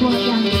Buat.